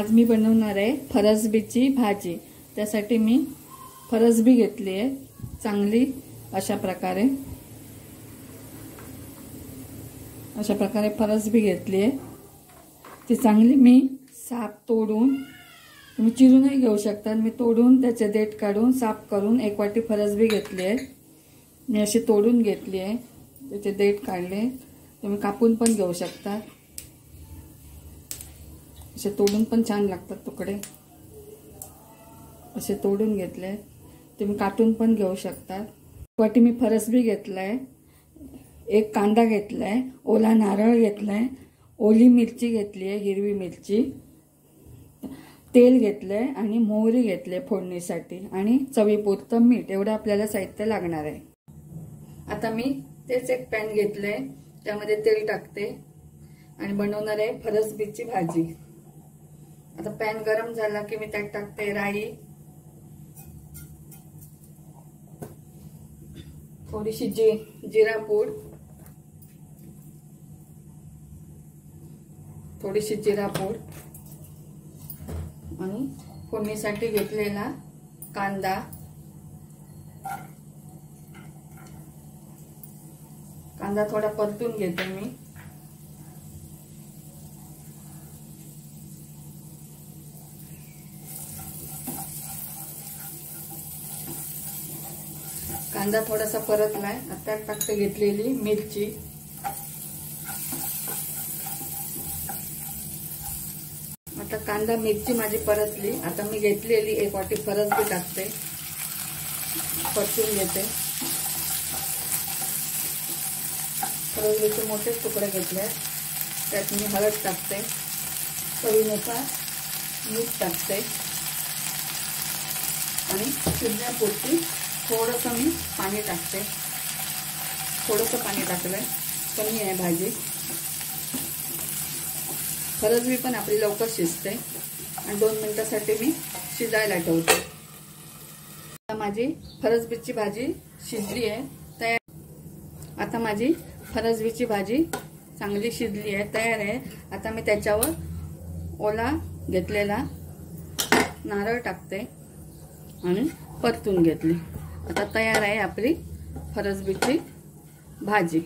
आज मी बनवणार आहे फरसबीची भाजी. त्यासाठी मी फरसबी घेतली आहे. चांगली अशा प्रकारे. अशा प्रकारे फरसबी घेतली आहे. ती चांगली मी साप तोडून तुम्ही चिरूनही घेऊ शकता. मी तोडून त्याचे देठ काढून साफ करून एक वाटी फरसबी घेतली आहे. मी अशी तोडून घेतली आहे. त्याचे देठ काढले. तुम्ही कापून पण घेऊ शकता. असे तोडून पण छान लागतात तुकडे. असे तोडून घेतले. तुम्ही काटून पण घेऊ शकता. वाटी मी फरसबी घेतलाय. एक कांदा घेतलाय. ओला नारळ घेतलाय. ओली मिरची घेतली आहे हिरवी मिरची. तेल घेतलंय आणि मोहरी घेतले फोडणीसाठी. आणि चवीपुरतं मीठ एवढं आपल्याला साहित्य लागणार आहे. आता मी तेच एक पॅन घेतलंय. त्यामध्ये तेल टाकते. आणि बनवणार आहे फरसबीची भाजी. आता पॅन गरम झाला की मी त्यात टाकते राई. थोडीशी जी जिरा पूड. थोडीशी जिरा पूड. आणि फोडणीसाठी घेतलेला कांदा. कांदा थोडा परतून घेते मी. कांदा थोडासा परतलाय. आता टाकते घेतलेली मिरची. आता कांदा मिरची माझी परतली. आता मी घेतलेली एक वाटी फरसबी टाकते. परतून घेते. परतलीचे मोठेच तुकडे घेतले. त्यात मी हळद टाकते. चवीनुसार मीठ टाकते. आणि शिजण्यापुरती थोडंसं मी पाणी टाकते. थोडंसं पाणी टाकलंय. कमी आहे भाजी. फरसबी पण आपली लवकर शिजते. आणि दोन मिनिटासाठी मी शिजायला ठेवते. आता माझी फरसबीची भाजी शिजली आहे. तयार आता माझी फरसबीची भाजी चांगली शिजली आहे. तयार आहे. आता मी त्याच्यावर ओला घेतलेला नारळ टाकते आणि परतून घेतली. आता तयार आहे आपली फरसबीची भाजी.